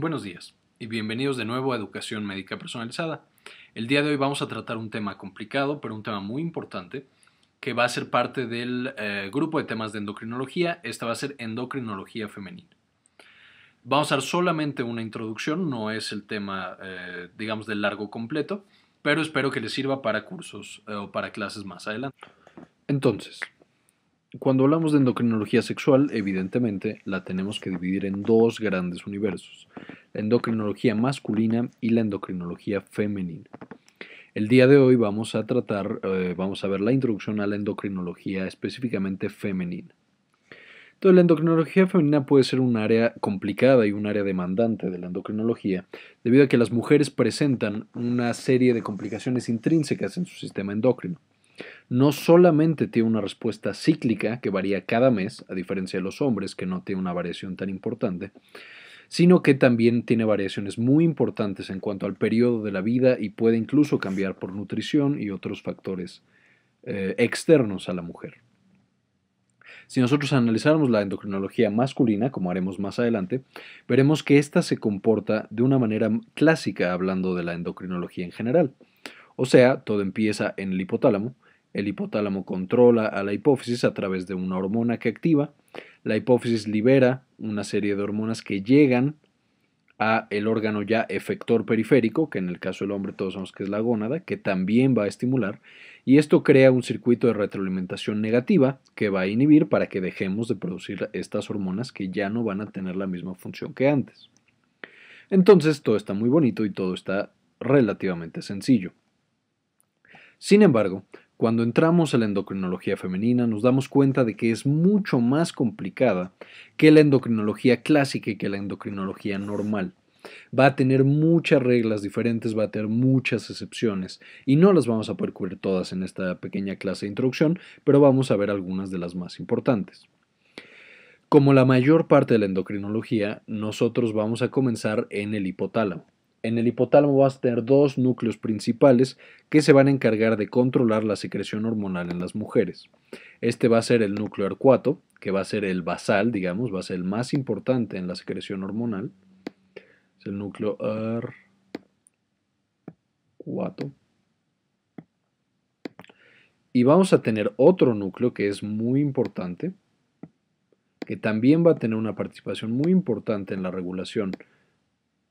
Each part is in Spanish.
Buenos días y bienvenidos de nuevo a Educación Médica Personalizada. El día de hoy vamos a tratar un tema complicado, pero un tema muy importante, que va a ser parte del eh, grupo de temas de endocrinología. Esta va a ser endocrinología femenina. Vamos a dar solamente una introducción, no es el tema, eh, digamos, del largo completo, pero espero que les sirva para cursos eh, o para clases más adelante. Entonces, cuando hablamos de endocrinología sexual, evidentemente la tenemos que dividir en dos grandes universos, la endocrinología masculina y la endocrinología femenina. El día de hoy vamos a tratar, eh, vamos a ver la introducción a la endocrinología específicamente femenina. Entonces, la endocrinología femenina puede ser un área complicada y un área demandante de la endocrinología, debido a que las mujeres presentan una serie de complicaciones intrínsecas en su sistema endocrino no solamente tiene una respuesta cíclica que varía cada mes, a diferencia de los hombres que no tiene una variación tan importante, sino que también tiene variaciones muy importantes en cuanto al periodo de la vida y puede incluso cambiar por nutrición y otros factores eh, externos a la mujer. Si nosotros analizáramos la endocrinología masculina, como haremos más adelante, veremos que ésta se comporta de una manera clásica hablando de la endocrinología en general. O sea, todo empieza en el hipotálamo, el hipotálamo controla a la hipófisis a través de una hormona que activa. La hipófisis libera una serie de hormonas que llegan a el órgano ya efector periférico, que en el caso del hombre todos sabemos que es la gónada, que también va a estimular, y esto crea un circuito de retroalimentación negativa que va a inhibir para que dejemos de producir estas hormonas que ya no van a tener la misma función que antes. Entonces todo está muy bonito y todo está relativamente sencillo. Sin embargo, cuando entramos a la endocrinología femenina nos damos cuenta de que es mucho más complicada que la endocrinología clásica y que la endocrinología normal. Va a tener muchas reglas diferentes, va a tener muchas excepciones y no las vamos a poder cubrir todas en esta pequeña clase de introducción, pero vamos a ver algunas de las más importantes. Como la mayor parte de la endocrinología, nosotros vamos a comenzar en el hipotálamo. En el hipotálamo vas a tener dos núcleos principales que se van a encargar de controlar la secreción hormonal en las mujeres. Este va a ser el núcleo arcuato, que va a ser el basal, digamos, va a ser el más importante en la secreción hormonal. Es el núcleo arcuato. Y vamos a tener otro núcleo que es muy importante, que también va a tener una participación muy importante en la regulación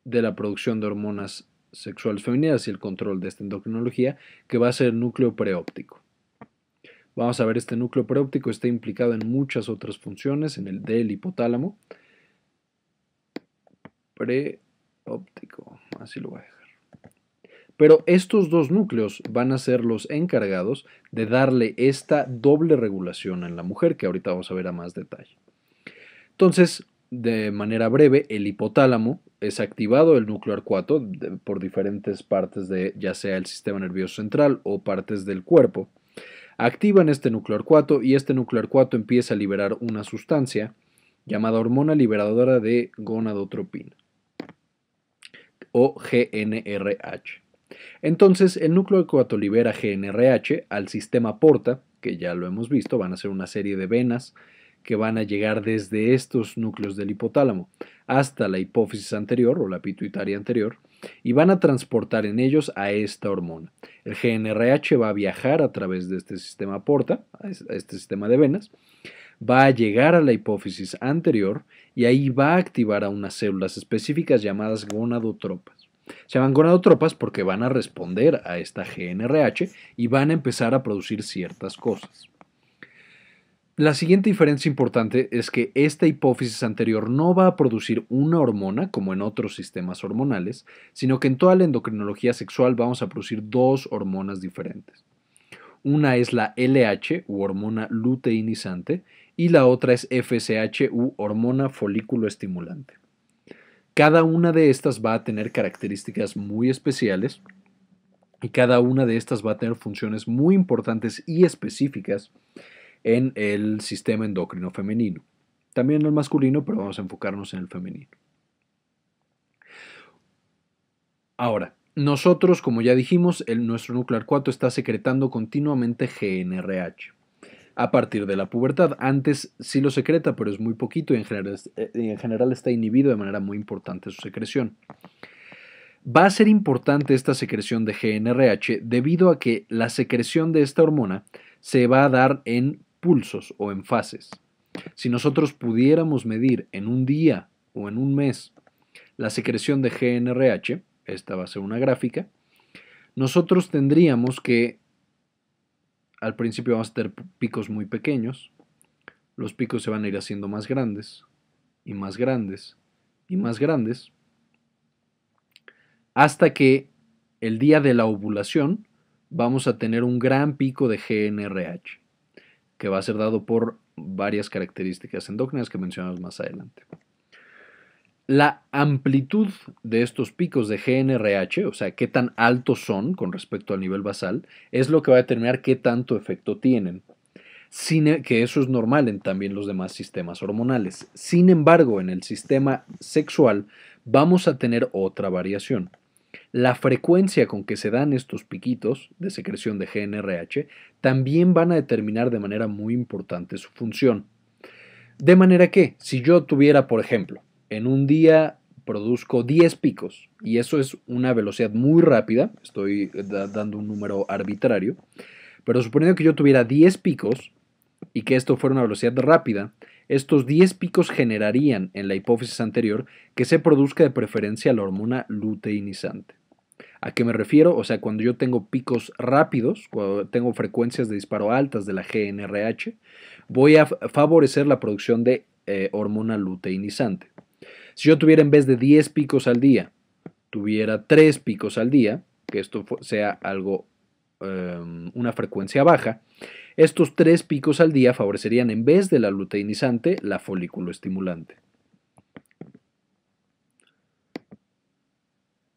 de la producción de hormonas sexuales femeninas y el control de esta endocrinología, que va a ser el núcleo preóptico. Vamos a ver, este núcleo preóptico está implicado en muchas otras funciones, en el del hipotálamo. Preóptico, así lo voy a dejar. Pero estos dos núcleos van a ser los encargados de darle esta doble regulación en la mujer, que ahorita vamos a ver a más detalle. Entonces, de manera breve, el hipotálamo es activado el núcleo arcuato por diferentes partes de ya sea el sistema nervioso central o partes del cuerpo. Activan este núcleo arcuato y este núcleo arcuato empieza a liberar una sustancia llamada hormona liberadora de gonadotropina o GNRH. Entonces, el núcleo arcuato libera GNRH al sistema porta, que ya lo hemos visto, van a ser una serie de venas que van a llegar desde estos núcleos del hipotálamo hasta la hipófisis anterior o la pituitaria anterior y van a transportar en ellos a esta hormona. El GNRH va a viajar a través de este sistema porta, a este sistema de venas, va a llegar a la hipófisis anterior y ahí va a activar a unas células específicas llamadas gonadotropas. Se llaman gonadotropas porque van a responder a esta GNRH y van a empezar a producir ciertas cosas. La siguiente diferencia importante es que esta hipófisis anterior no va a producir una hormona como en otros sistemas hormonales, sino que en toda la endocrinología sexual vamos a producir dos hormonas diferentes. Una es la LH u hormona luteinizante y la otra es FSH u hormona folículo estimulante. Cada una de estas va a tener características muy especiales y cada una de estas va a tener funciones muy importantes y específicas en el sistema endocrino femenino. También en el masculino, pero vamos a enfocarnos en el femenino. Ahora, nosotros, como ya dijimos, el, nuestro núcleo 4 está secretando continuamente GNRH. a partir de la pubertad. Antes sí lo secreta, pero es muy poquito y eh, en general está inhibido de manera muy importante su secreción. Va a ser importante esta secreción de GNRH debido a que la secreción de esta hormona se va a dar en pulsos o en fases. Si nosotros pudiéramos medir en un día o en un mes la secreción de GNRH, esta va a ser una gráfica, nosotros tendríamos que al principio vamos a tener picos muy pequeños, los picos se van a ir haciendo más grandes y más grandes y más grandes, hasta que el día de la ovulación vamos a tener un gran pico de GNRH, que va a ser dado por varias características endócrinas que mencionamos más adelante. La amplitud de estos picos de GNRH, o sea, qué tan altos son con respecto al nivel basal, es lo que va a determinar qué tanto efecto tienen. Sin, e, que eso es normal en también los demás sistemas hormonales. Sin embargo, en el sistema sexual vamos a tener otra variación. La frecuencia con que se dan estos piquitos de secreción de GNRH también van a determinar de manera muy importante su función. De manera que, si yo tuviera, por ejemplo, en un día produzco 10 picos y eso es una velocidad muy rápida, estoy dando un número arbitrario, pero suponiendo que yo tuviera 10 picos y que esto fuera una velocidad rápida, estos 10 picos generarían en la hipófisis anterior que se produzca de preferencia la hormona luteinizante. ¿A qué me refiero? O sea, cuando yo tengo picos rápidos, cuando tengo frecuencias de disparo altas de la GNRH, voy a favorecer la producción de eh, hormona luteinizante. Si yo tuviera en vez de 10 picos al día, tuviera 3 picos al día, que esto sea algo, em, una frecuencia baja, estos 3 picos al día favorecerían en vez de la luteinizante la folículo estimulante.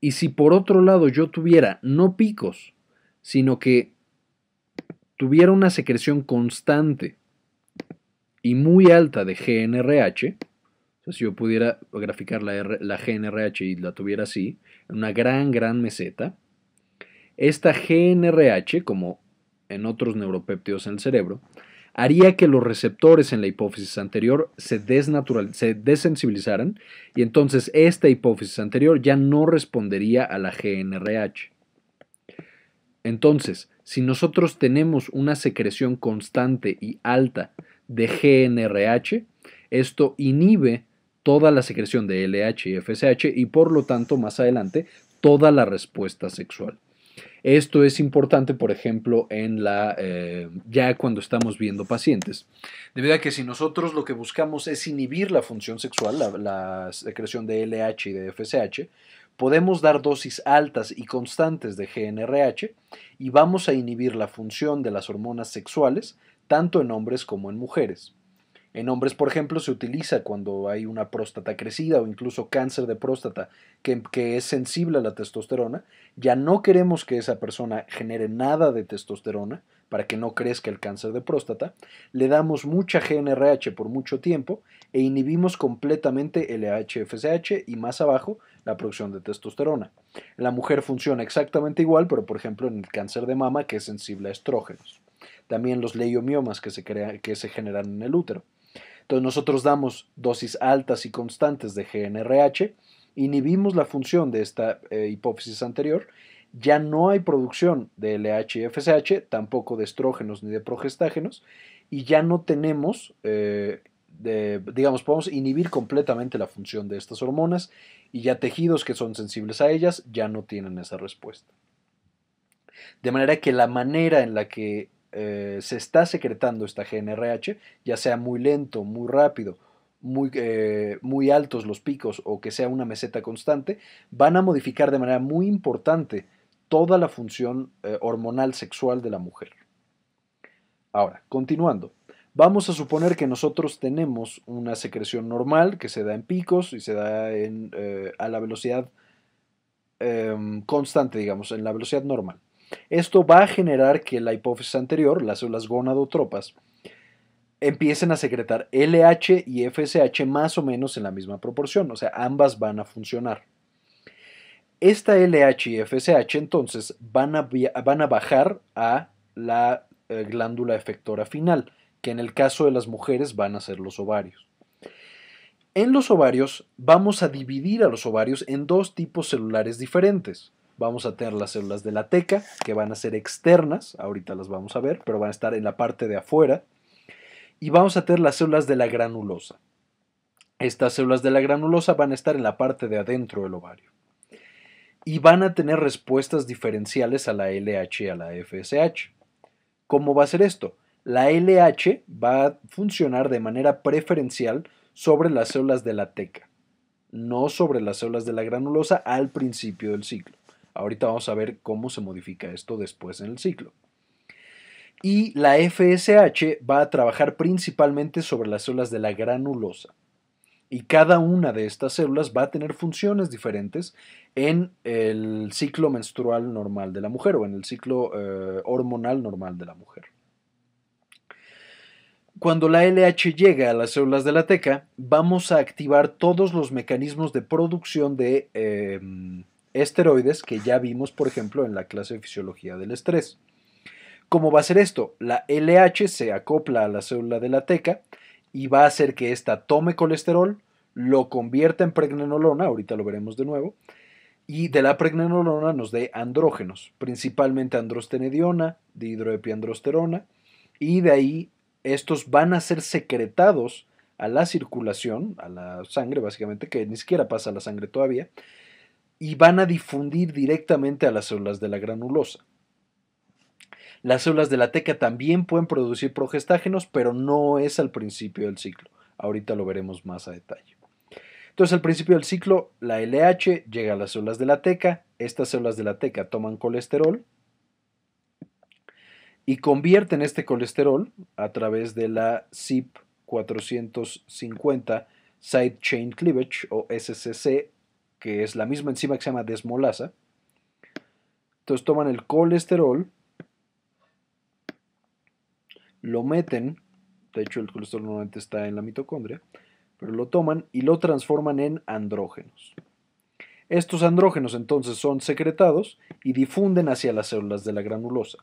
Y si por otro lado yo tuviera no picos, sino que tuviera una secreción constante y muy alta de GNRH, si yo pudiera graficar la, la GNRH y la tuviera así, en una gran, gran meseta, esta GNRH, como en otros neuropéptidos en el cerebro, haría que los receptores en la hipófisis anterior se, desnatural, se desensibilizaran y entonces esta hipófisis anterior ya no respondería a la GNRH. Entonces, si nosotros tenemos una secreción constante y alta de GNRH, esto inhibe toda la secreción de LH y FSH y por lo tanto más adelante toda la respuesta sexual. Esto es importante, por ejemplo, en la eh, ya cuando estamos viendo pacientes, debido a que si nosotros lo que buscamos es inhibir la función sexual, la, la secreción de LH y de FSH, podemos dar dosis altas y constantes de GNRH y vamos a inhibir la función de las hormonas sexuales tanto en hombres como en mujeres. En hombres, por ejemplo, se utiliza cuando hay una próstata crecida o incluso cáncer de próstata que, es sensible a la testosterona. Ya no queremos que esa persona genere nada de testosterona para que no crezca el cáncer de próstata. Le damos mucha GNRH por mucho tiempo e inhibimos completamente LH-FSH y más abajo la producción de testosterona. la mujer funciona exactamente igual, pero por ejemplo en el cáncer de mama que es sensible a estrógenos. También los leiomiomas que se generan en el útero. Entonces nosotros damos dosis altas y constantes de GNRH, inhibimos la función de esta eh, hipófisis anterior, ya no hay producción de LH y FSH, tampoco de estrógenos ni de progestágenos, y ya no tenemos, eh, digamos, podemos inhibir completamente la función de estas hormonas y ya tejidos que son sensibles a ellas ya no tienen esa respuesta. De manera que la manera en la que eh, se está secretando esta GNRH, ya sea muy lento, muy rápido, muy, eh, muy altos los picos o que sea una meseta constante, van a modificar de manera muy importante toda la función eh, hormonal sexual de la mujer. Ahora, continuando, vamos a suponer que nosotros tenemos una secreción normal que se da en picos y se da a la velocidad em, constante, digamos, en la velocidad normal. Esto va a generar que la hipófisis anterior, las células gonadotropas, empiecen a secretar LH y FSH más o menos en la misma proporción, o sea, ambas van a funcionar. Esta LH y FSH entonces van a, van a bajar a la eh, glándula efectora final, que en el caso de las mujeres van a ser los ovarios. En los ovarios vamos a dividir a los ovarios en dos tipos celulares diferentes. Vamos a tener las células de la teca, que van a ser externas, ahorita las vamos a ver, pero van a estar en la parte de afuera. Y vamos a tener las células de la granulosa. Estas células de la granulosa van a estar en la parte de adentro del ovario. Y van a tener respuestas diferenciales a la LH y a la FSH. ¿Cómo va a ser esto? La LH va a funcionar de manera preferencial sobre las células de la teca, no sobre las células de la granulosa al principio del ciclo. Ahorita vamos a ver cómo se modifica esto después en el ciclo. Y la FSH va a trabajar principalmente sobre las células de la granulosa. Y cada una de estas células va a tener funciones diferentes en el ciclo menstrual normal de la mujer o en el ciclo eh, hormonal normal de la mujer. Cuando la LH llega a las células de la teca, vamos a activar todos los mecanismos de producción de em, esteroides que ya vimos, por ejemplo, en la clase de fisiología del estrés. ¿Cómo va a ser esto? La LH se acopla a la célula de la teca y va a hacer que ésta tome colesterol, lo convierta en pregnenolona, ahorita lo veremos de nuevo, y de la pregnenolona nos dé andrógenos, principalmente androstenediona, dihidroepiandrosterona, y de ahí estos van a ser secretados a la circulación, a la sangre básicamente, que ni siquiera pasa a la sangre todavía, y van a difundir directamente a las células de la granulosa. Las células de la teca también pueden producir progestágenos, pero no es al principio del ciclo. Ahorita lo veremos más a detalle. Entonces, al principio del ciclo, la LH llega a las células de la teca, estas células de la teca toman colesterol y convierten este colesterol a través de la CYP 450 Side Chain Cleavage o SCC que es la misma enzima que se llama desmolasa. Entonces toman el colesterol, lo meten, de hecho el colesterol normalmente está en la mitocondria, pero lo toman y lo transforman en andrógenos. Estos andrógenos entonces son secretados y difunden hacia las células de la granulosa.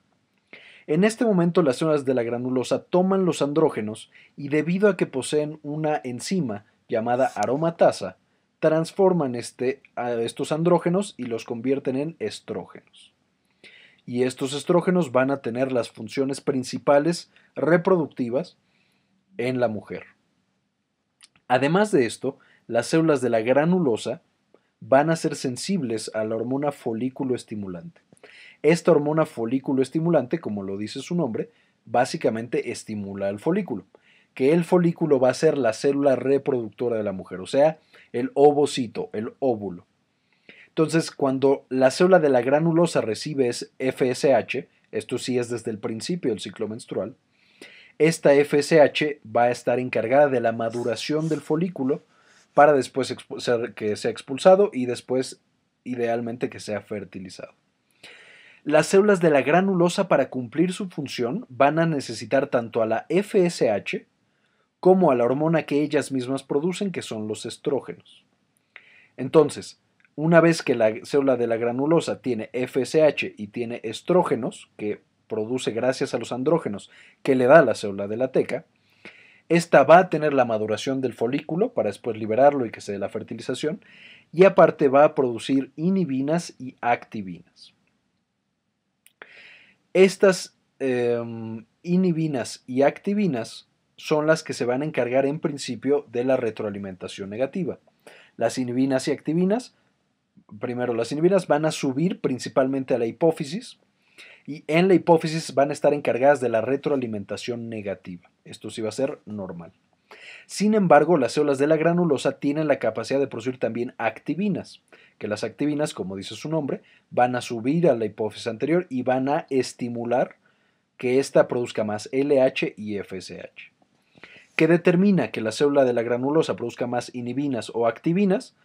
En este momento las células de la granulosa toman los andrógenos y debido a que poseen una enzima llamada aromatasa, transforman este, a estos andrógenos y los convierten en estrógenos. Y estos estrógenos van a tener las funciones principales reproductivas en la mujer. Además de esto, las células de la granulosa van a ser sensibles a la hormona folículo estimulante. Esta hormona folículo estimulante, como lo dice su nombre, básicamente estimula el folículo, que el folículo va a ser la célula reproductora de la mujer, o sea, el ovocito, el óvulo. Entonces, cuando la célula de la granulosa recibe FSH, esto sí es desde el principio del ciclo menstrual, esta FSH va a estar encargada de la maduración del folículo para después que sea expulsado y después idealmente que sea fertilizado. Las células de la granulosa para cumplir su función van a necesitar tanto a la FSH como a la hormona que ellas mismas producen, que son los estrógenos. Entonces, una vez que la célula de la granulosa tiene FSH y tiene estrógenos, que produce gracias a los andrógenos que le da la célula de la teca, esta va a tener la maduración del folículo para después liberarlo y que se dé la fertilización, y aparte va a producir inhibinas y activinas. Estas em, inhibinas y activinas son las que se van a encargar en principio de la retroalimentación negativa. Las inhibinas y activinas, primero las inhibinas van a subir principalmente a la hipófisis y en la hipófisis van a estar encargadas de la retroalimentación negativa. Esto sí va a ser normal. Sin embargo, las células de la granulosa tienen la capacidad de producir también activinas, que las activinas, como dice su nombre, van a subir a la hipófisis anterior y van a estimular que ésta produzca más LH y FSH que determina que la célula de la granulosa produzca más inhibinas o activinas,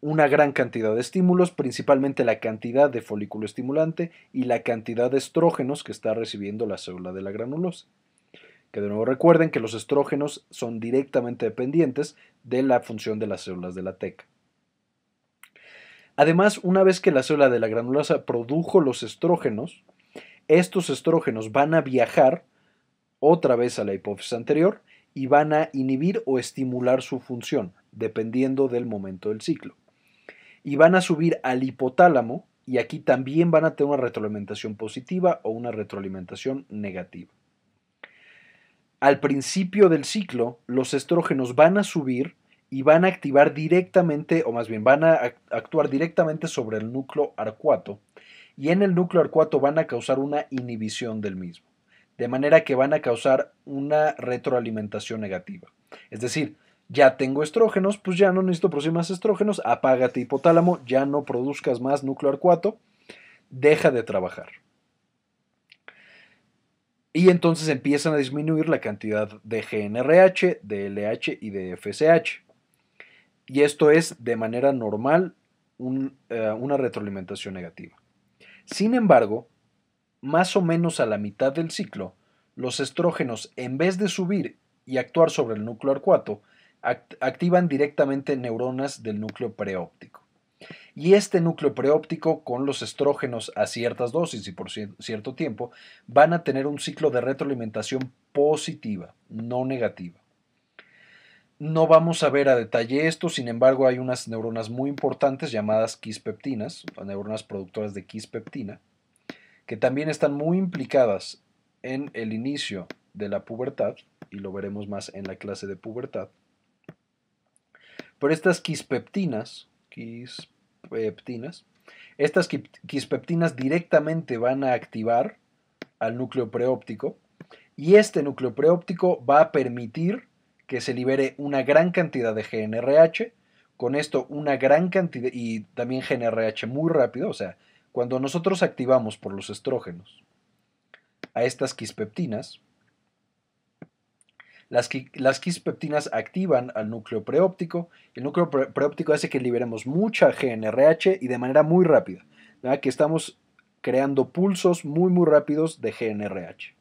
una gran cantidad de estímulos, principalmente la cantidad de folículo estimulante y la cantidad de estrógenos que está recibiendo la célula de la granulosa. Que de nuevo recuerden que los estrógenos son directamente dependientes de la función de las células de la teca. Además, una vez que la célula de la granulosa produjo los estrógenos, estos estrógenos van a viajar otra vez a la hipófisis anterior y van a inhibir o estimular su función, dependiendo del momento del ciclo. Y van a subir al hipotálamo y aquí también van a tener una retroalimentación positiva o una retroalimentación negativa. Al principio del ciclo, los estrógenos van a subir y van a activar directamente, o más bien van a actuar directamente sobre el núcleo arcuato, y en el núcleo arcuato van a causar una inhibición del mismo, de manera que van a causar una retroalimentación negativa. Es decir, ya tengo estrógenos, pues ya no necesito producir más estrógenos, apágate hipotálamo, ya no produzcas más núcleo arcuato, deja de trabajar. Y entonces empiezan a disminuir la cantidad de GNRH, de LH y de FSH. Y esto es de manera normal eh, una retroalimentación negativa. Sin embargo, más o menos a la mitad del ciclo, los estrógenos, en vez de subir y actuar sobre el núcleo arcuato, activan directamente neuronas del núcleo preóptico. Y este núcleo preóptico con los estrógenos a ciertas dosis y por cierto tiempo van a tener un ciclo de retroalimentación positiva, no negativa. No vamos a ver a detalle esto, sin embargo hay unas neuronas muy importantes llamadas quispeptinas, neuronas productoras de quispeptina, que también están muy implicadas en el inicio de la pubertad, y lo veremos más en la clase de pubertad. Pero estas quispeptinas, quispeptinas estas quispeptinas directamente van a activar al núcleo preóptico y este núcleo preóptico va a permitir que se libere una gran cantidad de GNRH, con esto una gran cantidad y también GNRH muy rápido, o sea, cuando nosotros activamos por los estrógenos a estas quispeptinas, las, quispeptinas activan al núcleo preóptico, el núcleo preóptico hace que liberemos mucha GNRH y de manera muy rápida, que estamos creando pulsos muy muy rápidos de GNRH.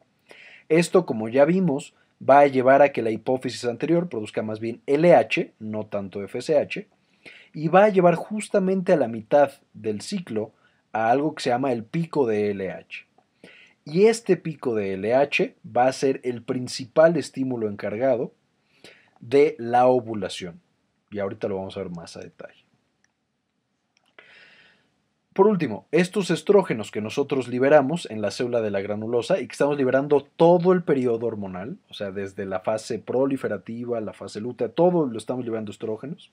Esto, como ya vimos, va a llevar a que la hipófisis anterior produzca más bien LH, no tanto FSH, y va a llevar justamente a la mitad del ciclo a algo que se llama el pico de LH. Y este pico de LH va a ser el principal estímulo encargado de la ovulación. Y ahorita lo vamos a ver más a detalle. Por último, estos estrógenos que nosotros liberamos en la célula de la granulosa y que estamos liberando todo el periodo hormonal, o sea, desde la fase proliferativa, la fase lútea, todo lo estamos liberando estrógenos,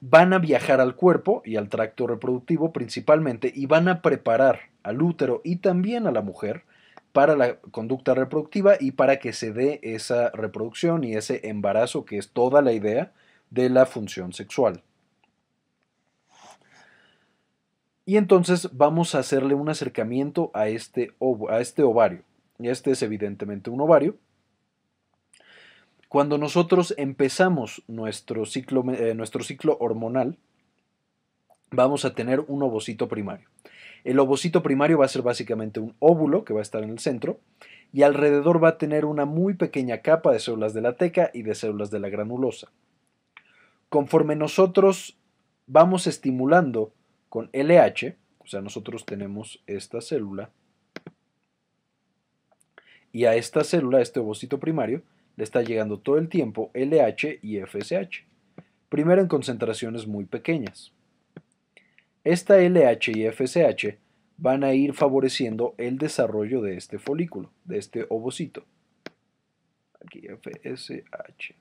van a viajar al cuerpo y al tracto reproductivo principalmente y van a preparar al útero y también a la mujer para la conducta reproductiva y para que se dé esa reproducción y ese embarazo que es toda la idea de la función sexual. Y entonces vamos a hacerle un acercamiento a este, a este ovario. Este es evidentemente un ovario. Cuando nosotros empezamos nuestro ciclo, eh, nuestro ciclo hormonal, vamos a tener un ovocito primario. El ovocito primario va a ser básicamente un óvulo que va a estar en el centro y alrededor va a tener una muy pequeña capa de células de la teca y de células de la granulosa. Conforme nosotros vamos estimulando con LH, o sea, nosotros tenemos esta célula, y a esta célula, este ovocito primario, le está llegando todo el tiempo LH y FSH, primero en concentraciones muy pequeñas. Esta LH y FSH van a ir favoreciendo el desarrollo de este folículo, de este ovocito. Aquí FSH.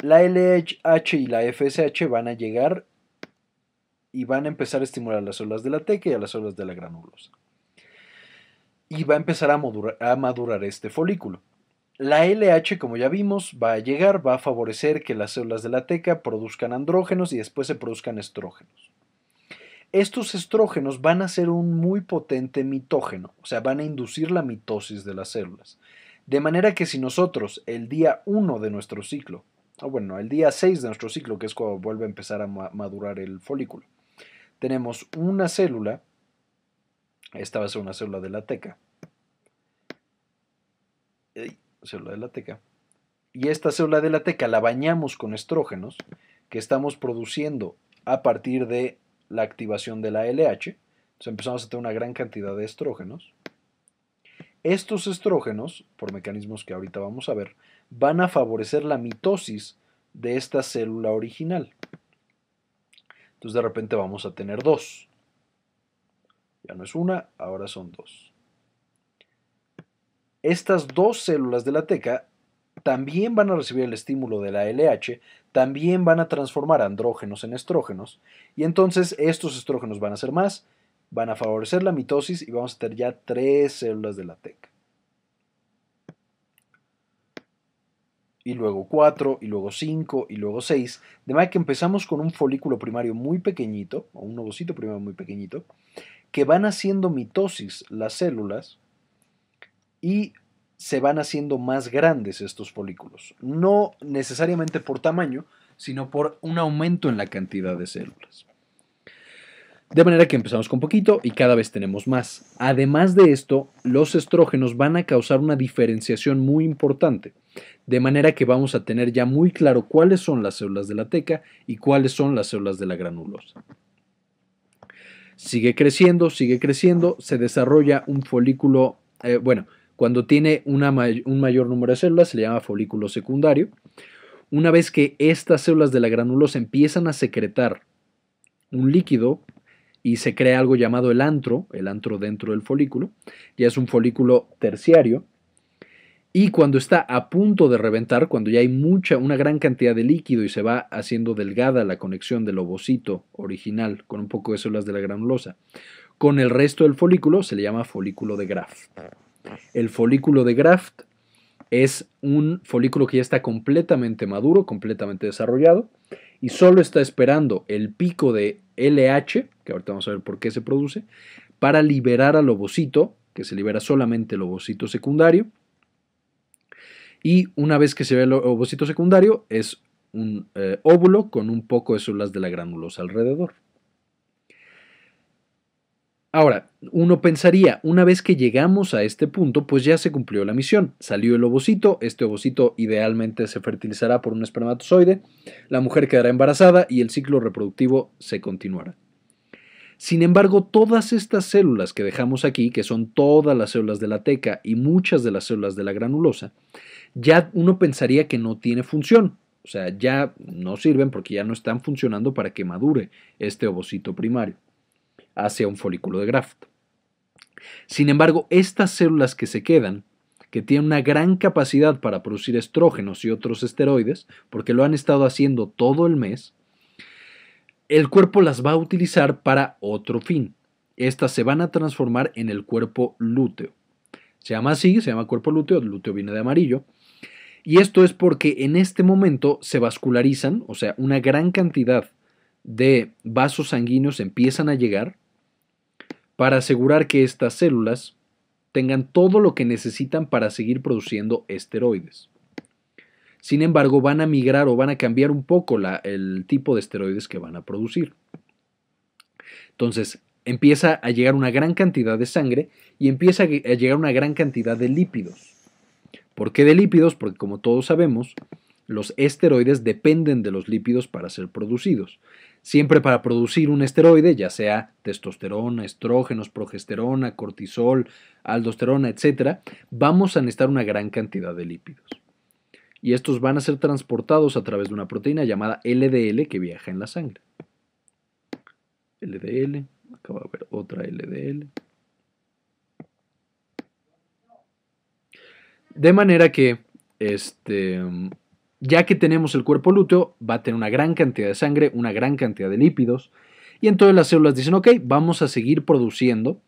La LH y la FSH van a llegar y van a empezar a estimular las células de la teca y a las células de la granulosa. Y va a empezar a madurar, este folículo. La LH, como ya vimos, va a llegar, va a favorecer que las células de la teca produzcan andrógenos y después se produzcan estrógenos. Estos estrógenos van a ser un muy potente mitógeno, o sea, van a inducir la mitosis de las células. De manera que si nosotros el día 1 de nuestro ciclo o bueno, el día 6 de nuestro ciclo, que es cuando vuelve a empezar a madurar el folículo. Tenemos una célula, esta va a ser una célula de la teca, célula de la teca, y esta célula de la teca la bañamos con estrógenos que estamos produciendo a partir de la activación de la LH. Entonces empezamos a tener una gran cantidad de estrógenos. Estos estrógenos, por mecanismos que ahorita vamos a ver, van a favorecer la mitosis de esta célula original. Entonces de repente vamos a tener dos. Ya no es una, ahora son dos. Estas dos células de la teca también van a recibir el estímulo de la LH, también van a transformar andrógenos en estrógenos, y entonces estos estrógenos van a ser más, van a favorecer la mitosis y vamos a tener ya tres células de la teca. Y luego cuatro, y luego cinco, y luego seis. De manera que empezamos con un folículo primario muy pequeñito, o un ovocito primario muy pequeñito, que van haciendo mitosis las células y se van haciendo más grandes estos folículos. No necesariamente por tamaño, sino por un aumento en la cantidad de células. De manera que empezamos con poquito y cada vez tenemos más. Además de esto, los estrógenos van a causar una diferenciación muy importante, de manera que vamos a tener ya muy claro cuáles son las células de la teca y cuáles son las células de la granulosa. Sigue creciendo, sigue creciendo, se desarrolla un folículo, eh, bueno, cuando tiene un mayor número de células se le llama folículo secundario. Una vez que estas células de la granulosa empiezan a secretar un líquido y se crea algo llamado el antro, el antro dentro del folículo, ya es un folículo terciario. Y cuando está a punto de reventar, cuando ya hay mucha, una gran cantidad de líquido y se va haciendo delgada la conexión del ovocito original con un poco de células de la granulosa, con el resto del folículo se le llama folículo de Graft. El folículo de Graft es un folículo que ya está completamente maduro, completamente desarrollado, y solo está esperando el pico de LH, que ahorita vamos a ver por qué se produce, para liberar al ovocito, que se libera solamente el ovocito secundario. Y una vez que se ve el ovocito secundario, es un eh, óvulo con un poco de células de la granulosa alrededor. Ahora, uno pensaría, una vez que llegamos a este punto, pues ya se cumplió la misión. Salió el ovocito, este ovocito idealmente se fertilizará por un espermatozoide, la mujer quedará embarazada y el ciclo reproductivo se continuará. Sin embargo, todas estas células que dejamos aquí, que son todas las células de la teca y muchas de las células de la granulosa, ya uno pensaría que no tiene función. O sea, ya no sirven porque ya no están funcionando para que madure este ovocito primario hacia un folículo de Graft. Sin embargo, estas células que se quedan, que tienen una gran capacidad para producir estrógenos y otros esteroides, porque lo han estado haciendo todo el mes, el cuerpo las va a utilizar para otro fin. Estas se van a transformar en el cuerpo lúteo. Se llama así, se llama cuerpo lúteo, el lúteo viene de amarillo. Y esto es porque en este momento se vascularizan, o sea, una gran cantidad de vasos sanguíneos empiezan a llegar para asegurar que estas células tengan todo lo que necesitan para seguir produciendo esteroides. Sin embargo, van a migrar o van a cambiar un poco el tipo de esteroides que van a producir. Entonces, empieza a llegar una gran cantidad de sangre y empieza a llegar una gran cantidad de lípidos. ¿Por qué de lípidos? Porque como todos sabemos, los esteroides dependen de los lípidos para ser producidos. Siempre para producir un esteroide, ya sea testosterona, estrógenos, progesterona, cortisol, aldosterona, etc., vamos a necesitar una gran cantidad de lípidos. Y estos van a ser transportados a través de una proteína llamada LDL que viaja en la sangre. LDL, acaba de haber otra LDL. De manera que este, ya que tenemos el cuerpo lúteo, va a tener una gran cantidad de sangre, una gran cantidad de lípidos, y entonces las células dicen, ok, vamos a seguir produciendo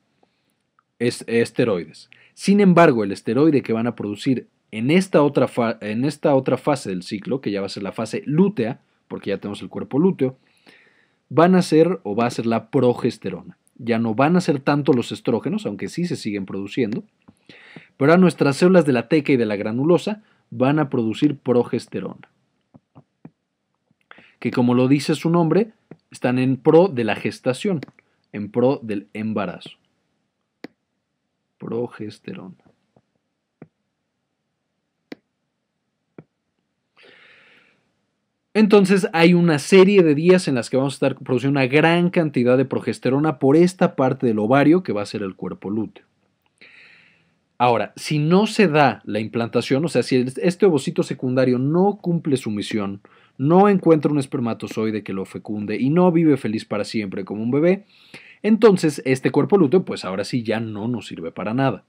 esteroides. Sin embargo, el esteroide que van a producir en esta, otra fase del ciclo, que ya va a ser la fase lútea, porque ya tenemos el cuerpo lúteo, van a ser o va a ser la progesterona. Ya no van a ser tanto los estrógenos, aunque sí se siguen produciendo, pero a nuestras células de la teca y de la granulosa van a producir progesterona, que como lo dice su nombre, están en pro de la gestación, en pro del embarazo. Progesterona. Entonces hay una serie de días en las que vamos a estar produciendo una gran cantidad de progesterona por esta parte del ovario que va a ser el cuerpo lúteo. Ahora, si no se da la implantación, o sea, si este ovocito secundario no cumple su misión, no encuentra un espermatozoide que lo fecunde y no vive feliz para siempre como un bebé, entonces este cuerpo lúteo pues ahora sí ya no nos sirve para nada.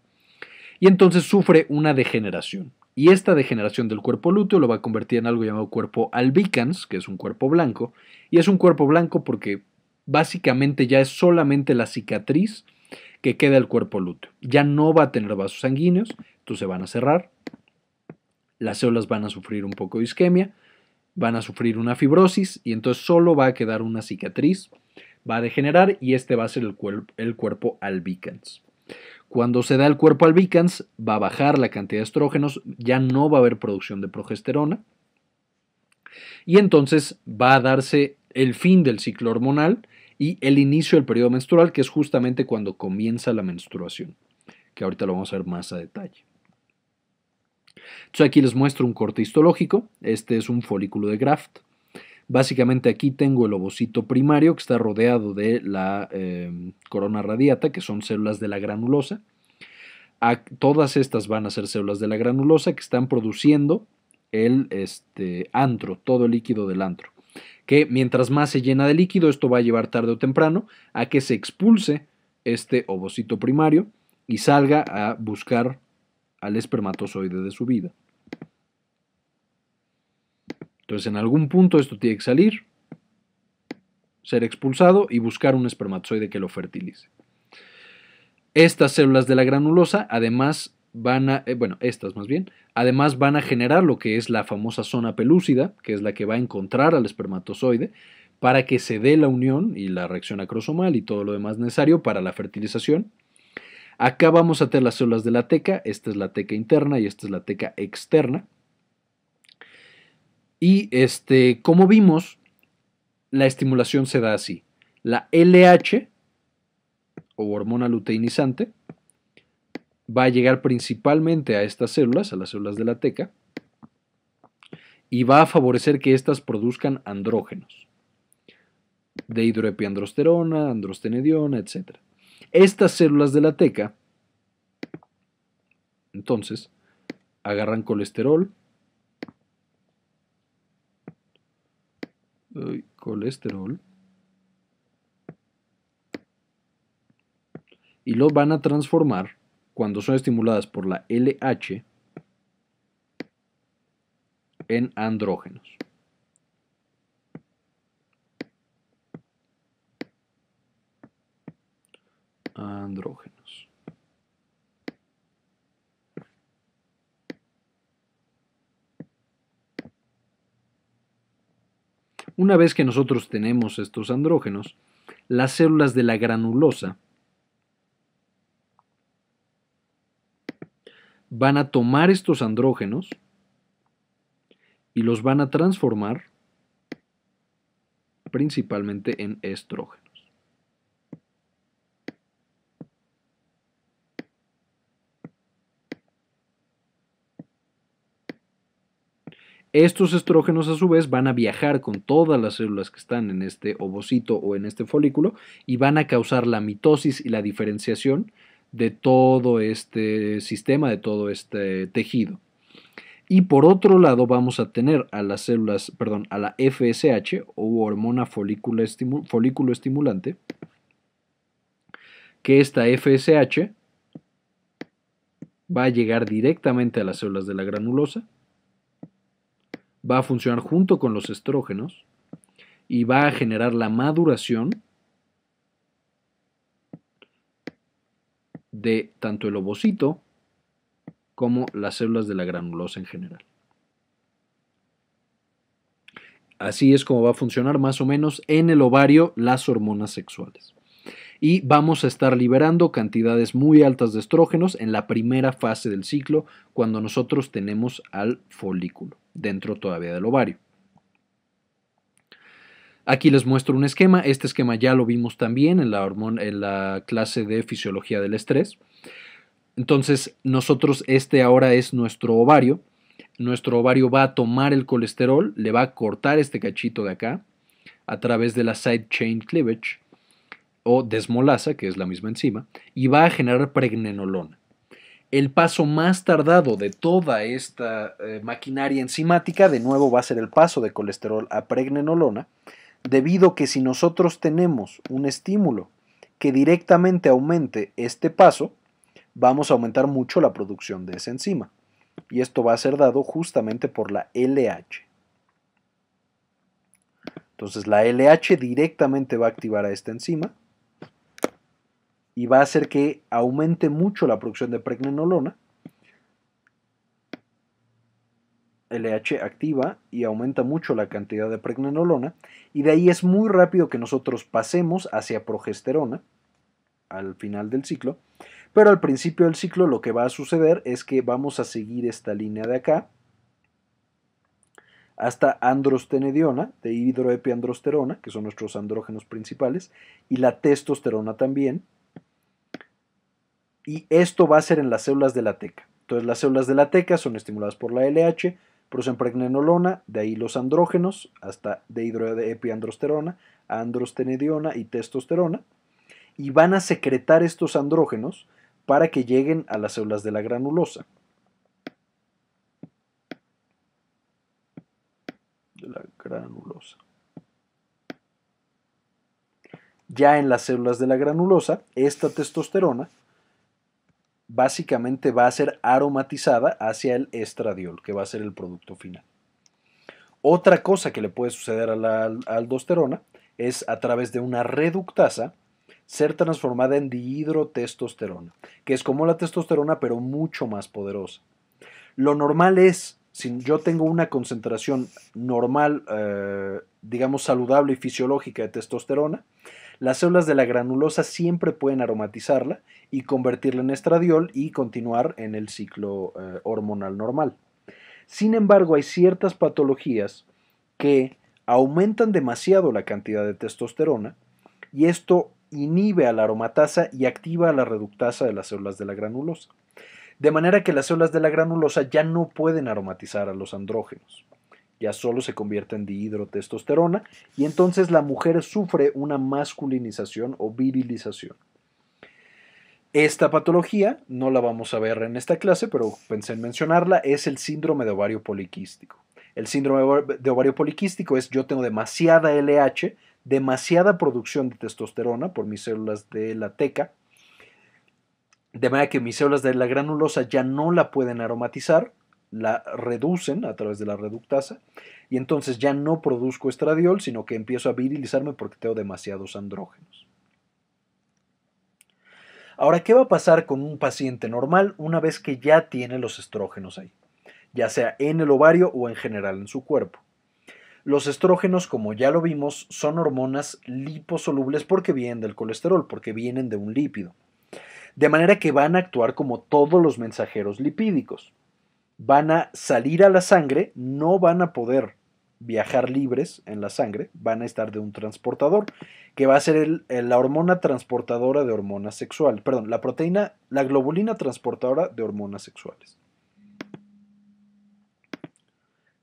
Y entonces sufre una degeneración. Y esta degeneración del cuerpo lúteo lo va a convertir en algo llamado cuerpo albicans, que es un cuerpo blanco. Y es un cuerpo blanco porque básicamente ya es solamente la cicatriz que queda el cuerpo lúteo. Ya no va a tener vasos sanguíneos, entonces se van a cerrar, las células van a sufrir un poco de isquemia, van a sufrir una fibrosis y entonces solo va a quedar una cicatriz, va a degenerar y este va a ser el, el cuerpo albicans. Cuando se da el cuerpo albicans, va a bajar la cantidad de estrógenos, ya no va a haber producción de progesterona y entonces va a darse el fin del ciclo hormonal y el inicio del periodo menstrual, que es justamente cuando comienza la menstruación, que ahorita lo vamos a ver más a detalle. Entonces aquí les muestro un corte histológico, este es un folículo de Graft. Básicamente aquí tengo el ovocito primario que está rodeado de la em, corona radiata, que son células de la granulosa. todas estas van a ser células de la granulosa que están produciendo el este, antro, todo el líquido del antro que mientras más se llena de líquido, esto va a llevar tarde o temprano a que se expulse este ovocito primario y salga a buscar al espermatozoide de su vida. Entonces, en algún punto esto tiene que salir, ser expulsado y buscar un espermatozoide que lo fertilice. Estas células de la granulosa, además, van a, eh, bueno, estas más bien, además van a generar lo que es la famosa zona pelúcida, que es la que va a encontrar al espermatozoide, para que se dé la unión y la reacción acrosomal y todo lo demás necesario para la fertilización. Acá vamos a tener las células de la teca, esta es la teca interna y esta es la teca externa. Y este, como vimos, la estimulación se da así. La LH, o hormona luteinizante, va a llegar principalmente a estas células, a las células de la teca, y va a favorecer que éstas produzcan andrógenos, de hidroepiandrosterona, androstenediona, etc. Estas células de la teca, entonces, agarran colesterol, colesterol, y lo van a transformar cuando son estimuladas por la LH en andrógenos. Andrógenos. Una vez que nosotros tenemos estos andrógenos, las células de la granulosa van a tomar estos andrógenos y los van a transformar principalmente en estrógenos. Estos estrógenos a su vez van a viajar con todas las células que están en este ovocito o en este folículo y van a causar la mitosis y la diferenciación de todo este sistema, de todo este tejido. Y por otro lado vamos a tener a las células, perdón, a la FSH o hormona folículo, folículo estimulante, que esta FSH va a llegar directamente a las células de la granulosa, va a funcionar junto con los estrógenos y va a generar la maduración de tanto el ovocito como las células de la granulosa en general. Así es como va a funcionar más o menos en el ovario las hormonas sexuales. Y vamos a estar liberando cantidades muy altas de estrógenos en la primera fase del ciclo cuando nosotros tenemos al folículo dentro todavía del ovario. Aquí les muestro un esquema. Este esquema ya lo vimos también en la, en la clase de fisiología del estrés. Entonces, nosotros, este ahora es nuestro ovario. nuestro ovario va a tomar el colesterol, le va a cortar este cachito de acá a través de la side chain cleavage o desmolasa, que es la misma enzima, y va a generar pregnenolona. El paso más tardado de toda esta eh, maquinaria enzimática, de nuevo, va a ser el paso de colesterol a pregnenolona, debido que si nosotros tenemos un estímulo que directamente aumente este paso, vamos a aumentar mucho la producción de esa enzima. Y esto va a ser dado justamente por la LH. Entonces la LH directamente va a activar a esta enzima y va a hacer que aumente mucho la producción de pregnenolona. LH activa y aumenta mucho la cantidad de pregnenolona y de ahí es muy rápido que nosotros pasemos hacia progesterona al final del ciclo pero al principio del ciclo lo que va a suceder es que vamos a seguir esta línea de acá hasta androstenediona, de hidroepiandrosterona, que son nuestros andrógenos principales, y la testosterona también. Y esto va a ser en las células de la teca. Entonces las células de la teca son estimuladas por la LH, producen pregnenolona, de ahí los andrógenos, hasta de hidroepiandrosterona, androstenediona y testosterona, y van a secretar estos andrógenos para que lleguen a las células. De la granulosa. Ya en las células de la granulosa, esta testosterona básicamente va a ser aromatizada hacia el estradiol, que va a ser el producto final. Otra cosa que le puede suceder a la aldosterona es a través de una reductasa ser transformada en dihidrotestosterona, que es como la testosterona pero mucho más poderosa. Lo normal es, si yo tengo una concentración normal, eh, digamos saludable y fisiológica de testosterona, las células de la granulosa siempre pueden aromatizarla y convertirla en estradiol y continuar en el ciclo eh, hormonal normal. Sin embargo, hay ciertas patologías que aumentan demasiado la cantidad de testosterona y esto inhibe a la aromatasa y activa a la reductasa de las células de la granulosa. De manera que las células de la granulosa ya no pueden aromatizar a los andrógenos. Ya solo se convierte en dihidrotestosterona y entonces la mujer sufre una masculinización o virilización. Esta patología, no la vamos a ver en esta clase, pero pensé en mencionarla, es el síndrome de ovario poliquístico. El síndrome de ovario poliquístico es yo tengo demasiada LH demasiada producción de testosterona por mis células de la teca, de manera que mis células de la granulosa ya no la pueden aromatizar, la reducen a través de la reductasa y entonces ya no produzco estradiol, sino que empiezo a virilizarme porque tengo demasiados andrógenos. Ahora, ¿qué va a pasar con un paciente normal una vez que ya tiene los estrógenos ahí? Ya sea en el ovario o en general en su cuerpo. Los estrógenos, como ya lo vimos, son hormonas liposolubles porque vienen del colesterol, porque vienen de un lípido. De manera que van a actuar como todos los mensajeros lipídicos. Van a salir a la sangre, no van a poder viajar libres en la sangre, van a estar de un transportador, que va a ser la hormona transportadora de hormonas sexuales, perdón, la proteína, la globulina transportadora de hormonas sexuales.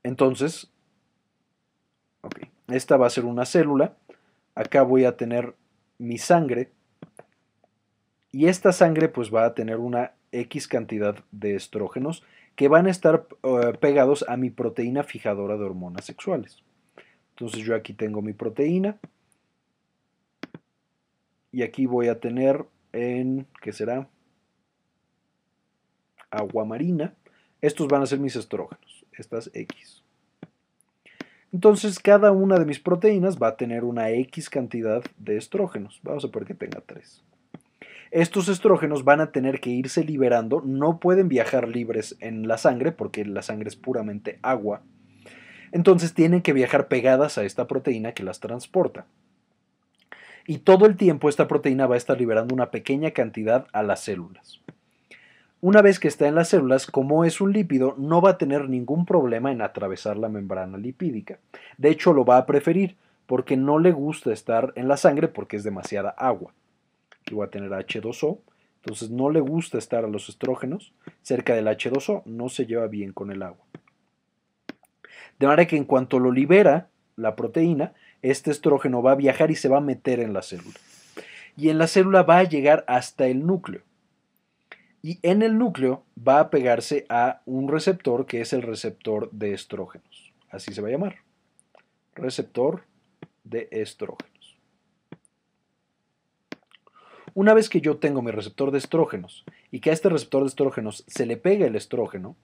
Entonces, esta va a ser una célula. Acá voy a tener mi sangre. Y esta sangre pues va a tener una X cantidad de estrógenos que van a estar eh, pegados a mi proteína fijadora de hormonas sexuales. Entonces yo aquí tengo mi proteína. Y aquí voy a tener en, ¿qué será? Agua marina. Estos van a ser mis estrógenos, estas X. Entonces cada una de mis proteínas va a tener una X cantidad de estrógenos. Vamos a poner que tenga 3. Estos estrógenos van a tener que irse liberando, no pueden viajar libres en la sangre porque la sangre es puramente agua. Entonces tienen que viajar pegadas a esta proteína que las transporta. Y todo el tiempo esta proteína va a estar liberando una pequeña cantidad a las células. Una vez que está en las células, como es un lípido, no va a tener ningún problema en atravesar la membrana lipídica. De hecho, lo va a preferir porque no le gusta estar en la sangre porque es demasiada agua. Aquí voy a tener H2O, entonces no le gusta estar a los estrógenos cerca del H2O, no se lleva bien con el agua. De manera que en cuanto lo libera la proteína, este estrógeno va a viajar y se va a meter en la célula. Y en la célula va a llegar hasta el núcleo. Y en el núcleo va a pegarse a un receptor que es el receptor de estrógenos. Así se va a llamar. Receptor de estrógenos. Una vez que yo tengo mi receptor de estrógenos y que a este receptor de estrógenos se le pega el estrógeno,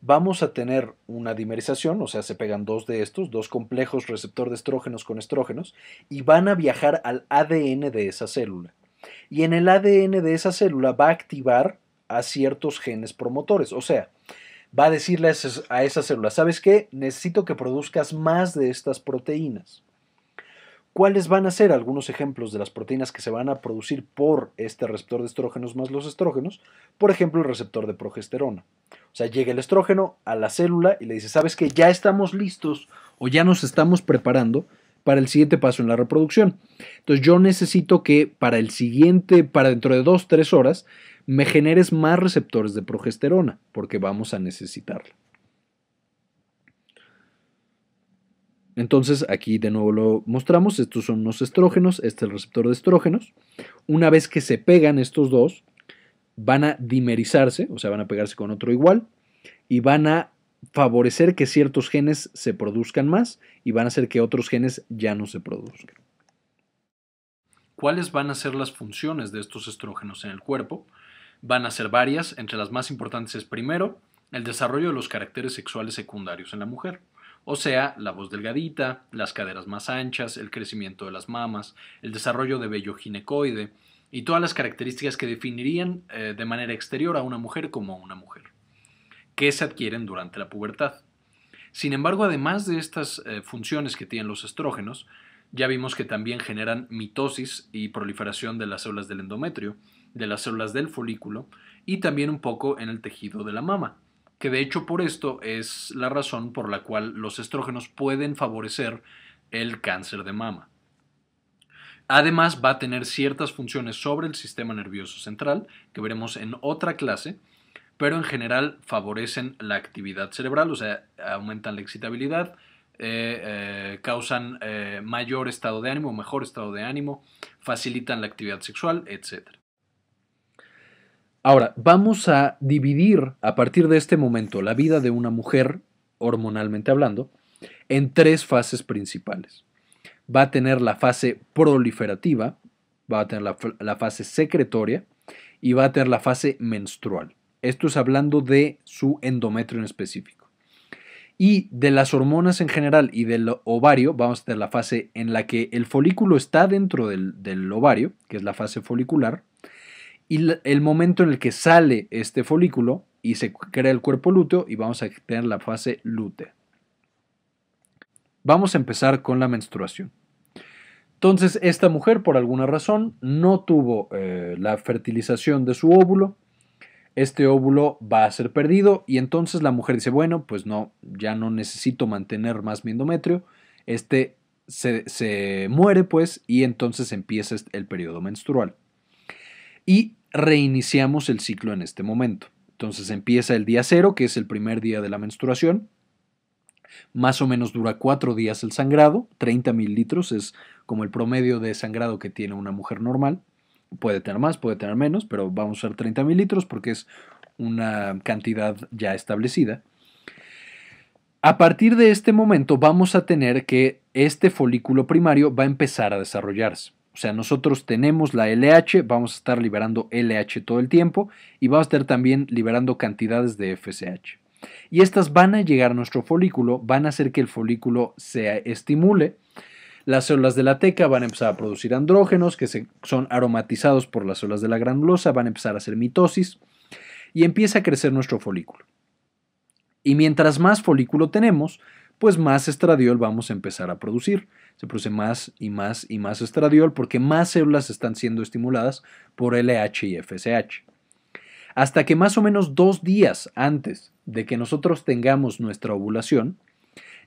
vamos a tener una dimerización, o sea, se pegan dos de estos, dos complejos receptor de estrógenos con estrógenos, y van a viajar al ADN de esa célula. Y en el ADN de esa célula va a activar a ciertos genes promotores, o sea, va a decirle a esa célula, ¿sabes qué? Necesito que produzcas más de estas proteínas. ¿Cuáles van a ser algunos ejemplos de las proteínas que se van a producir por este receptor de estrógenos más los estrógenos? Por ejemplo, el receptor de progesterona. O sea, llega el estrógeno a la célula y le dice, ¿sabes que ya estamos listos o ya nos estamos preparando para el siguiente paso en la reproducción? Entonces yo necesito que para el siguiente, para dentro de dos, tres horas, me generes más receptores de progesterona, porque vamos a necesitarlo. Entonces aquí de nuevo lo mostramos, estos son los estrógenos, este es el receptor de estrógenos. Una vez que se pegan estos dos, van a dimerizarse, o sea, van a pegarse con otro igual, y van a favorecer que ciertos genes se produzcan más y van a hacer que otros genes ya no se produzcan. ¿Cuáles van a ser las funciones de estos estrógenos en el cuerpo? Van a ser varias, entre las más importantes es primero, el desarrollo de los caracteres sexuales secundarios en la mujer o sea, la voz delgadita, las caderas más anchas, el crecimiento de las mamas, el desarrollo de vello ginecoide y todas las características que definirían eh, de manera exterior a una mujer como una mujer, que se adquieren durante la pubertad. Sin embargo, además de estas eh, funciones que tienen los estrógenos, ya vimos que también generan mitosis y proliferación de las células del endometrio, de las células del folículo y también un poco en el tejido de la mama que de hecho por esto es la razón por la cual los estrógenos pueden favorecer el cáncer de mama. Además va a tener ciertas funciones sobre el sistema nervioso central, que veremos en otra clase, pero en general favorecen la actividad cerebral, o sea, aumentan la excitabilidad, eh, eh, causan eh, mayor estado de ánimo, mejor estado de ánimo, facilitan la actividad sexual, etc. Ahora, vamos a dividir a partir de este momento la vida de una mujer, hormonalmente hablando, en tres fases principales. Va a tener la fase proliferativa, va a tener la, fase secretoria y va a tener la fase menstrual. Esto es hablando de su endometrio en específico. Y de las hormonas en general y del ovario, vamos a tener la fase en la que el folículo está dentro del, del ovario, que es la fase folicular, y el momento en el que sale este folículo y se crea el cuerpo lúteo y vamos a tener la fase lútea. Vamos a empezar con la menstruación. Entonces, esta mujer, por alguna razón, no tuvo eh, la fertilización de su óvulo. Este óvulo va a ser perdido y entonces la mujer dice, bueno, pues no, ya no necesito mantener más mi endometrio. Este se, se muere, pues, y entonces empieza el periodo menstrual. Y reiniciamos el ciclo en este momento. Entonces empieza el día cero, que es el primer día de la menstruación. Más o menos dura cuatro días el sangrado, 30 mililitros es como el promedio de sangrado que tiene una mujer normal. Puede tener más, puede tener menos, pero vamos a usar 30 mililitros porque es una cantidad ya establecida. A partir de este momento vamos a tener que este folículo primario va a empezar a desarrollarse. Sea, nosotros tenemos la LH, vamos a estar liberando LH todo el tiempo y vamos a estar también liberando cantidades de FSH. Y estas van a llegar a nuestro folículo, van a hacer que el folículo se estimule. Las células de la teca van a empezar a producir andrógenos que son aromatizados por las células de la granulosa, van a empezar a hacer mitosis y empieza a crecer nuestro folículo. Y mientras más folículo tenemos, pues más estradiol vamos a empezar a producir se produce más y más y más estradiol porque más células están siendo estimuladas por LH y FSH. Hasta que más o menos dos días antes de que nosotros tengamos nuestra ovulación,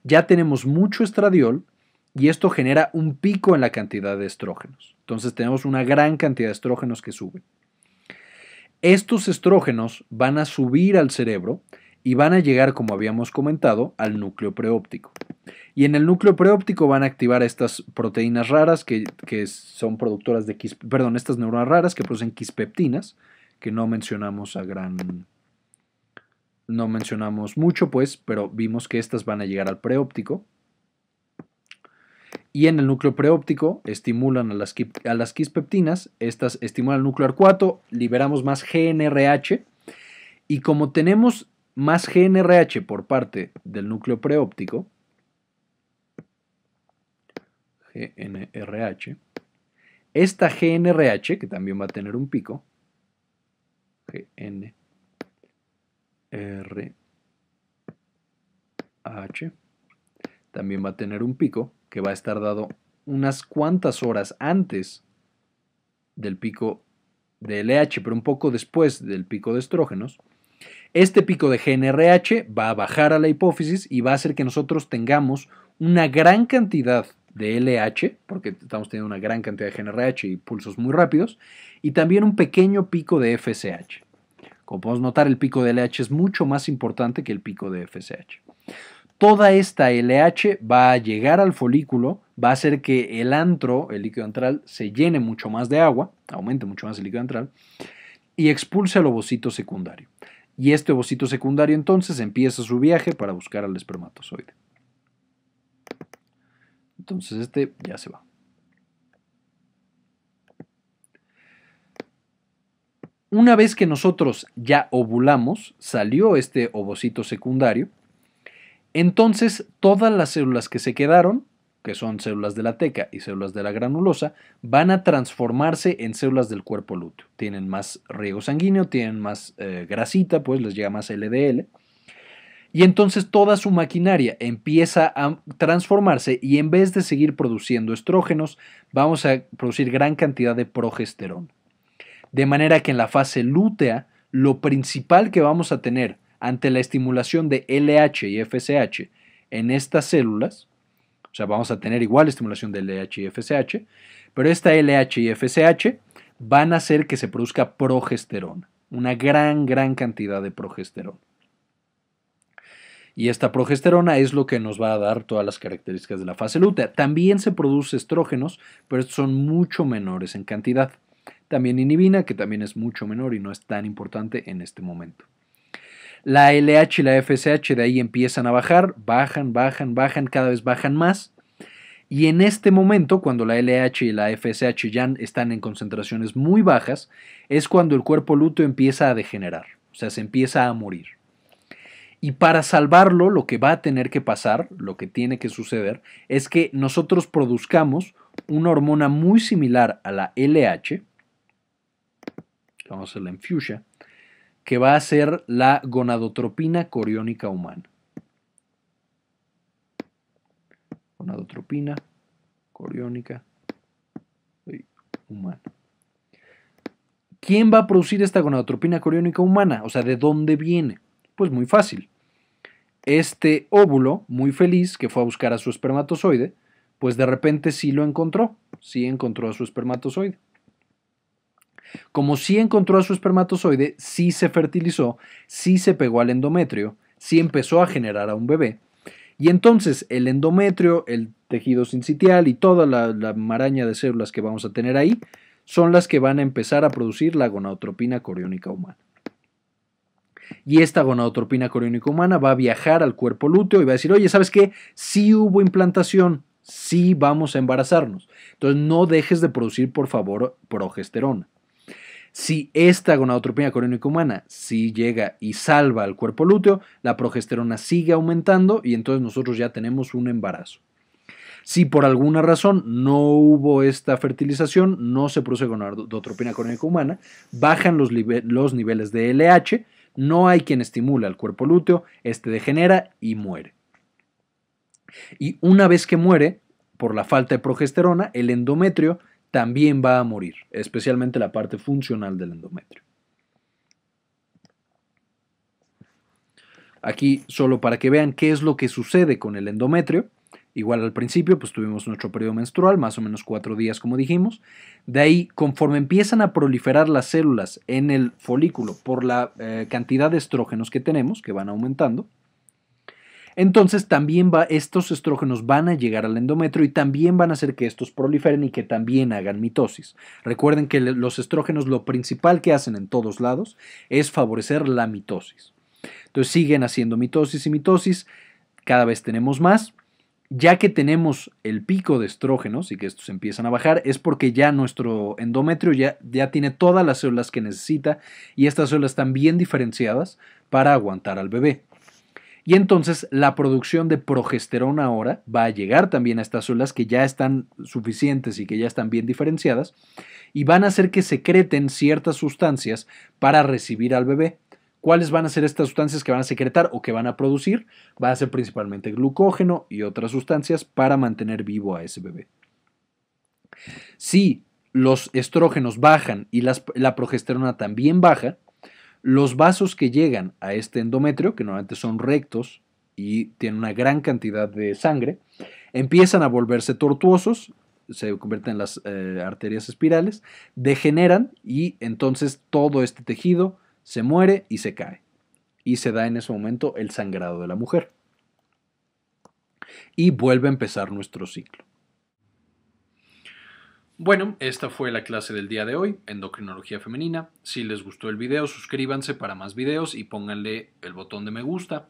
ya tenemos mucho estradiol y esto genera un pico en la cantidad de estrógenos. Entonces tenemos una gran cantidad de estrógenos que suben. Estos estrógenos van a subir al cerebro y van a llegar, como habíamos comentado, al núcleo preóptico. Y en el núcleo preóptico van a activar estas proteínas raras que, son productoras de perdón, estas neuronas raras que producen quispeptinas, que no mencionamos a gran no mencionamos mucho, pues, pero vimos que estas van a llegar al preóptico. Y en el núcleo preóptico estimulan a las, a las quispeptinas, estas estimulan el núcleo arcuato, liberamos más GNRH. Y como tenemos más GNRH por parte del núcleo preóptico, GNRH, esta GNRH, que también va a tener un pico, GNRH, también va a tener un pico que va a estar dado unas cuantas horas antes del pico de LH, pero un poco después del pico de estrógenos. Este pico de GNRH va a bajar a la hipófisis y va a hacer que nosotros tengamos una gran cantidad de LH, porque estamos teniendo una gran cantidad de GNRH y pulsos muy rápidos, y también un pequeño pico de FSH. Como podemos notar, el pico de LH es mucho más importante que el pico de FSH. Toda esta LH va a llegar al folículo, va a hacer que el antro, el líquido antral, se llene mucho más de agua, aumente mucho más el líquido antral, y expulse al ovocito secundario. Y este ovocito secundario entonces empieza su viaje para buscar al espermatozoide. Entonces este ya se va. Una vez que nosotros ya ovulamos, salió este ovocito secundario, entonces todas las células que se quedaron, que son células de la teca y células de la granulosa, van a transformarse en células del cuerpo lúteo. Tienen más riego sanguíneo, tienen más eh, grasita, pues les llega más LDL. Y entonces toda su maquinaria empieza a transformarse y en vez de seguir produciendo estrógenos, vamos a producir gran cantidad de progesterona. De manera que en la fase lútea, lo principal que vamos a tener ante la estimulación de LH y FSH en estas células, o sea, vamos a tener igual estimulación de LH y FSH, pero esta LH y FSH van a hacer que se produzca progesterona, una gran, gran cantidad de progesterona. Y esta progesterona es lo que nos va a dar todas las características de la fase lútea. También se produce estrógenos, pero estos son mucho menores en cantidad. También inhibina, que también es mucho menor y no es tan importante en este momento. La LH y la FSH de ahí empiezan a bajar, bajan, bajan, bajan, cada vez bajan más. Y en este momento, cuando la LH y la FSH ya están en concentraciones muy bajas, es cuando el cuerpo lúteo empieza a degenerar, o sea, se empieza a morir. Y para salvarlo, lo que va a tener que pasar, lo que tiene que suceder, es que nosotros produzcamos una hormona muy similar a la LH, vamos a hacer la infusia, que va a ser la gonadotropina coriónica humana. Gonadotropina coriónica humana. ¿Quién va a producir esta gonadotropina coriónica humana? O sea, ¿de dónde viene? Pues muy fácil. Este óvulo, muy feliz, que fue a buscar a su espermatozoide, pues de repente sí lo encontró, sí encontró a su espermatozoide. Como sí encontró a su espermatozoide, sí se fertilizó, sí se pegó al endometrio, sí empezó a generar a un bebé. Y entonces el endometrio, el tejido sincitial y toda la, maraña de células que vamos a tener ahí son las que van a empezar a producir la gonadotropina coriónica humana. Y esta gonadotropina coriónica humana va a viajar al cuerpo lúteo y va a decir, oye, ¿sabes qué? Sí hubo implantación, sí vamos a embarazarnos. Entonces no dejes de producir, por favor, progesterona. Si esta gonadotropina coriónica humana si llega y salva al cuerpo lúteo, la progesterona sigue aumentando y entonces nosotros ya tenemos un embarazo. Si por alguna razón no hubo esta fertilización, no se produce gonadotropina coriónica humana, bajan los, niveles de LH, no hay quien estimule al cuerpo lúteo, este degenera y muere. Y una vez que muere, por la falta de progesterona, el endometrio también va a morir, especialmente la parte funcional del endometrio. Aquí, solo para que vean qué es lo que sucede con el endometrio, Igual al principio, pues tuvimos nuestro periodo menstrual, más o menos cuatro días, como dijimos. De ahí, conforme empiezan a proliferar las células en el folículo por la eh, cantidad de estrógenos que tenemos, que van aumentando, entonces también va, estos estrógenos van a llegar al endometrio y también van a hacer que estos proliferen y que también hagan mitosis. Recuerden que los estrógenos lo principal que hacen en todos lados es favorecer la mitosis. Entonces siguen haciendo mitosis y mitosis, cada vez tenemos más, ya que tenemos el pico de estrógenos y que estos empiezan a bajar, es porque ya nuestro endometrio ya, ya tiene todas las células que necesita y estas células están bien diferenciadas para aguantar al bebé. Y entonces la producción de progesterona ahora va a llegar también a estas células que ya están suficientes y que ya están bien diferenciadas y van a hacer que secreten ciertas sustancias para recibir al bebé. ¿Cuáles van a ser estas sustancias que van a secretar o que van a producir? Va a ser principalmente glucógeno y otras sustancias para mantener vivo a ese bebé. Si los estrógenos bajan y la progesterona también baja, los vasos que llegan a este endometrio, que normalmente son rectos y tienen una gran cantidad de sangre, empiezan a volverse tortuosos, se convierten en las eh, arterias espirales, degeneran y entonces todo este tejido se muere y se cae. Y se da en ese momento el sangrado de la mujer. Y vuelve a empezar nuestro ciclo. Bueno, esta fue la clase del día de hoy, endocrinología femenina. Si les gustó el video, suscríbanse para más videos y pónganle el botón de me gusta.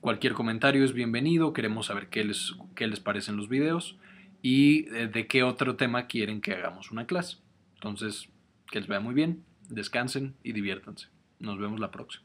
Cualquier comentario es bienvenido, queremos saber qué les, qué les parecen los videos y eh, de qué otro tema quieren que hagamos una clase. Entonces, que les vaya muy bien, descansen y diviértanse. Nos vemos la próxima.